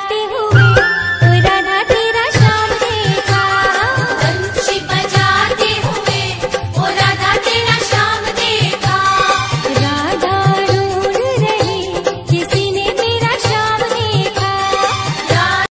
जाते हो